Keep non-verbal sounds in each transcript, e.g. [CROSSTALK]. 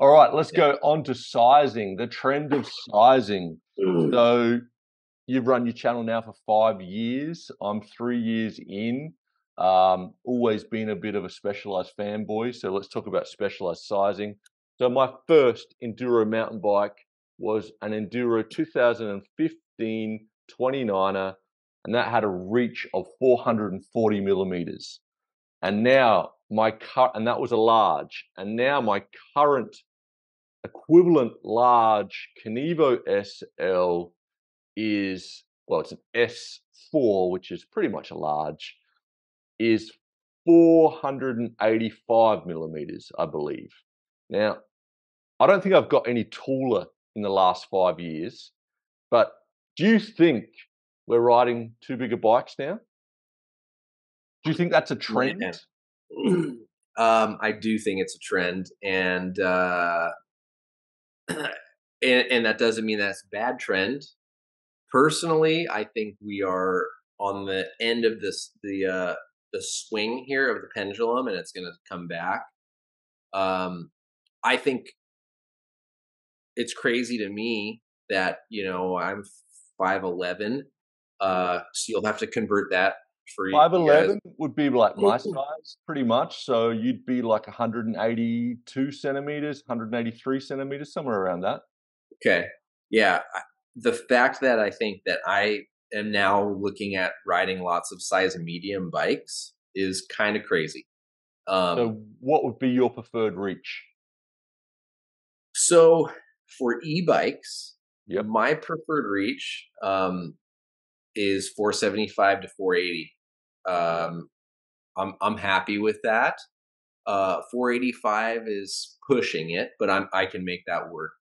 All right, let's go on to sizing. The trend of sizing. So you've run your channel now for five years. I'm three years in. Um, always been a bit of a specialized fanboy. So let's talk about specialized sizing. So my first enduro mountain bike was an Enduro 2015 29er, and that had a reach of 440 millimeters. And now my cut, and that was a large. And now my current equivalent large Kenevo SL is well, it's an S4, which is pretty much a large, is 485 millimeters, I believe. Now, I don't think I've got any taller in the last five years, but do you think we're riding too big of bikes now? Do you think that's a trend? [CLEARS THROAT] um, I do think it's a trend, and uh, [CLEARS THROAT] and, and that doesn't mean that's bad trend. Personally, I think we are on the end of this the uh, the swing here of the pendulum, and it's going to come back. Um, I think it's crazy to me that you know I'm five eleven, uh, so you'll have to convert that five eleven would be like my size, pretty much. So you'd be like 182 centimeters, 183 centimeters, somewhere around that. Okay, yeah. The fact that I think that I am now looking at riding lots of size medium bikes is kind of crazy. Um, so, what would be your preferred reach? So, for e-bikes, yep. my preferred reach um, is 475 to 480. Um, I'm I'm happy with that. Uh, 485 is pushing it, but I'm I can make that work.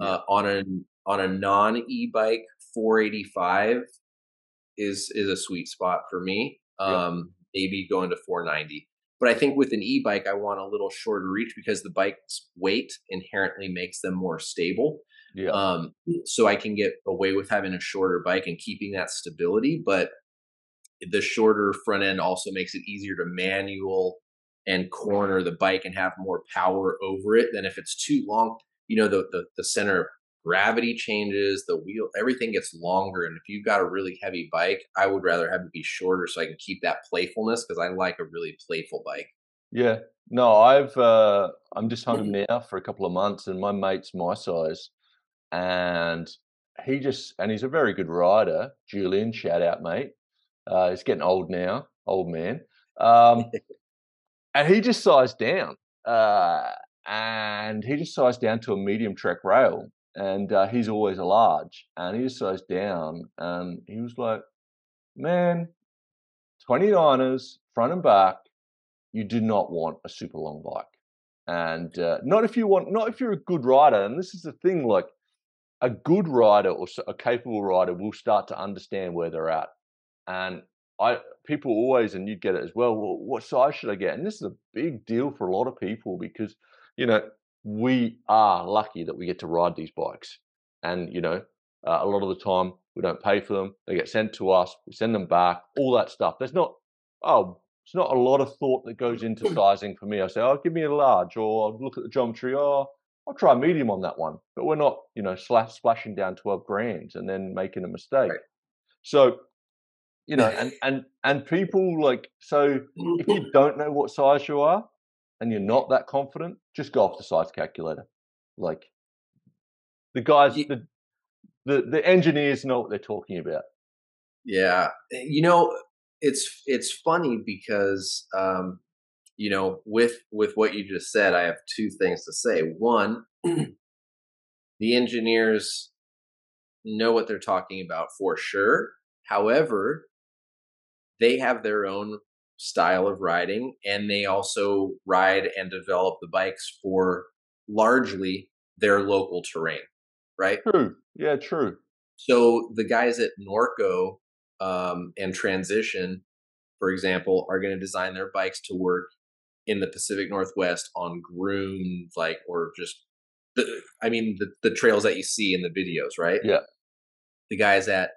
Uh, on a on a non e-bike, 485 is is a sweet spot for me. Um, Maybe going to 490. But I think with an e-bike, I want a little shorter reach because the bike's weight inherently makes them more stable. Yeah. Um, so I can get away with having a shorter bike and keeping that stability, but the shorter front end also makes it easier to manual and corner the bike and have more power over it than if it's too long. You know, the the, the center of gravity changes, the wheel, everything gets longer. And if you've got a really heavy bike, I would rather have it be shorter so I can keep that playfulness because I like a really playful bike. Yeah. No, I've uh I'm just home [CLEARS THROAT] now for a couple of months and my mate's my size and he just and he's a very good rider. Julian, shout out, mate. Uh, he's getting old now, old man. Um, [LAUGHS] and he just sized down, uh, and he just sized down to a medium Trek Rail, and uh, he's always a large, and he just sized down, and he was like, "Man, 29ers front and back, you do not want a super long bike." And uh, not if you want, not if you're a good rider. And this is the thing, like a good rider or a capable rider will start to understand where they're at. And I people always, and you get it as well. Well, what size should I get? And this is a big deal for a lot of people because you know we are lucky that we get to ride these bikes, and you know uh, a lot of the time we don't pay for them. They get sent to us. We send them back. All that stuff. There's not oh it's not a lot of thought that goes into sizing for me. I say, oh, give me a large, or I'll look at the geometry. Oh, I'll try medium on that one. But we're not, you know, slash, splashing down 12 grand and then making a mistake. Right. So, you know, and, and, and people like, so if you don't know what size you are and you're not that confident, just go off the size calculator. Like the guys, the, the, the engineers know what they're talking about. Yeah. Eh, you know, it's, it's funny because, um, you know, with with what you just said, I have two things to say. One, [CLEARS THROAT] the engineers know what they're talking about for sure. However, they have their own style of riding and they also ride and develop the bikes for largely their local terrain, right? True. Yeah, true. So the guys at Norco um, and Transition, for example, are going to design their bikes to work in the Pacific Northwest on groomed, like, or just the, I mean, the, the trails that you see in the videos, right? Yeah. The guys at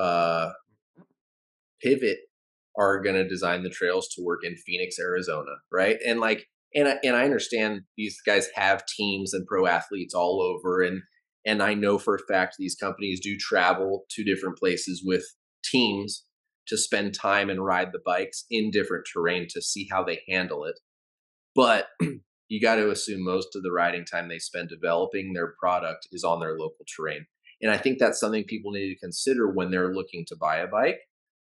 uh, Pivot are going to design the trails to work in Phoenix, Arizona, right? And like, and I, and I understand these guys have teams and pro athletes all over, and and I know for a fact these companies do travel to different places with teams to spend time and ride the bikes in different terrain to see how they handle it. But [CLEARS THROAT] you got to assume most of the riding time they spend developing their product is on their local terrain. And I think that's something people need to consider when they're looking to buy a bike.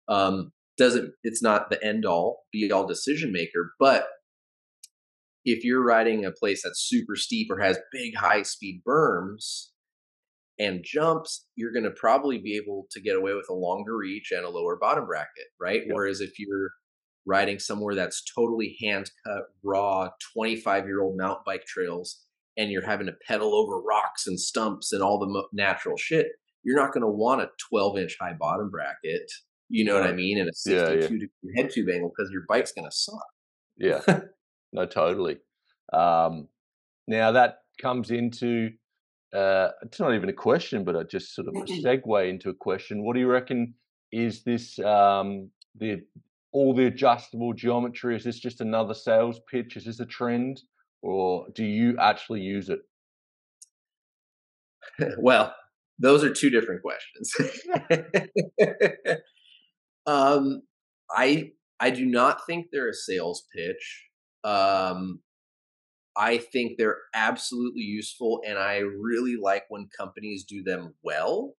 Um, doesn't it's not the end all be all decision maker, but if you're riding a place that's super steep or has big high speed berms and jumps, you're going to probably be able to get away with a longer reach and a lower bottom bracket, right? Yep. Whereas if you're riding somewhere that's totally hand cut, raw, 25 year old mountain bike trails, and you're having to pedal over rocks and stumps and all the natural shit, you're not going to want a 12 inch high bottom bracket. You know what I mean? And a 62 yeah, yeah. degree head tube angle because your bike's going to suck. Yeah, no, totally. Um, now that comes into uh, it's not even a question, but I just sort of a segue into a question. What do you reckon is this um, the all the adjustable geometry? Is this just another sales pitch? Is this a trend, or do you actually use it? [LAUGHS] well, those are two different questions. [LAUGHS] [LAUGHS] um, I I do not think they're a sales pitch. Um, I think they're absolutely useful, and I really like when companies do them well.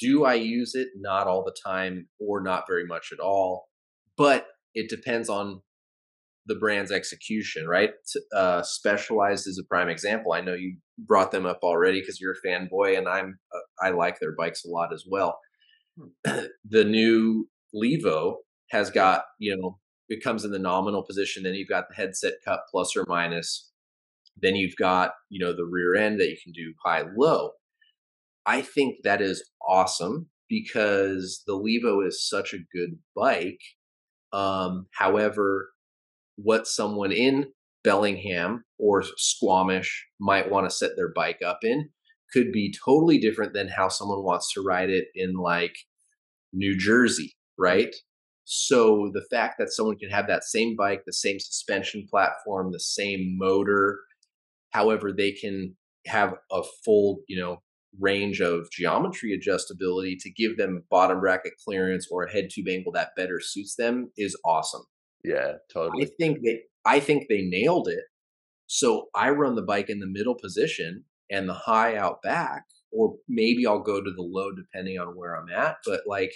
Do I use it? Not all the time, or not very much at all. But it depends on the brand's execution, right? Uh, Specialized is a prime example. I know you brought them up already because you're a fanboy, and I'm uh, I like their bikes a lot as well. [CLEARS THROAT] The new Levo has got you know it comes in the nominal position. Then you've got the headset cut plus or minus. Then you've got, you know, the rear end that you can do high low. I think that is awesome because the Levo is such a good bike. Um, however, what someone in Bellingham or Squamish might want to set their bike up in could be totally different than how someone wants to ride it in like New Jersey, right? So the fact that someone can have that same bike, the same suspension platform, the same motor, however, they can have a full, you know, range of geometry adjustability to give them bottom bracket clearance or a head tube angle that better suits them is awesome. Yeah, totally. I think they I think they nailed it. So I run the bike in the middle position and the high out back, or maybe I'll go to the low depending on where I'm at. But like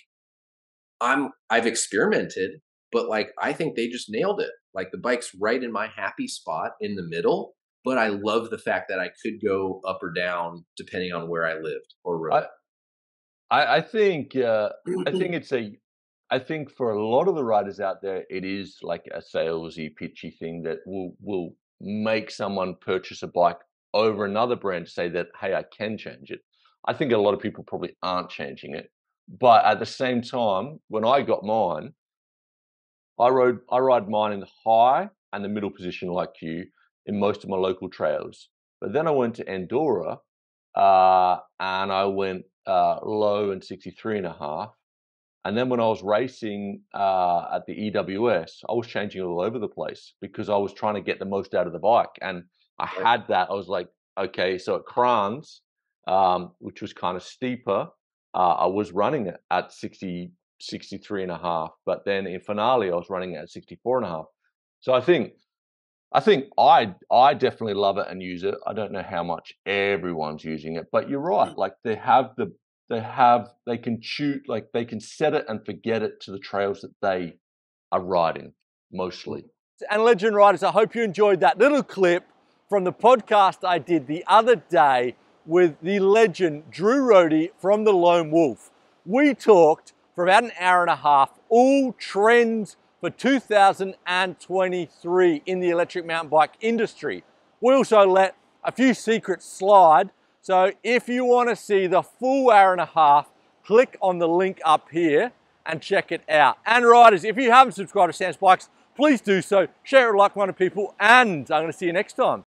I'm I've experimented, but like I think they just nailed it. Like the bike's right in my happy spot in the middle, but I love the fact that I could go up or down depending on where I lived or rode. I, I think uh, I think [CLEARS THROAT] it's a I think for a lot of the riders out there, it is like a salesy, pitchy thing that will will make someone purchase a bike over another brand to say that hey, I can change it. I think a lot of people probably aren't changing it. But at the same time, when I got mine, I rode I ride mine in the high and the middle position like you in most of my local trails. But then I went to Andorra uh, and I went uh, low and 63 and a half. And then when I was racing uh, at the EWS, I was changing all over the place because I was trying to get the most out of the bike. And I had that. I was like, okay, so at Crans, um, which was kind of steeper, uh, I was running it at 60, 63 and a half. But then in finale, I was running it at 64 and a half. So I think, I think I I definitely love it and use it. I don't know how much everyone's using it, but you're right. Like they have the they have they can shoot like they can set it and forget it to the trails that they are riding mostly. And legend riders, I hope you enjoyed that little clip from the podcast I did the other day with the legend Drew Rohde from the Loam Wolf. We talked for about an hour and a half, all trends for 2023 in the electric mountain bike industry. We also let a few secrets slide. So if you want to see the full hour and a half, click on the link up here and check it out. And riders, if you haven't subscribed to Sam's Bikes, please do so. Share it like-minded people, and I'm going to see you next time.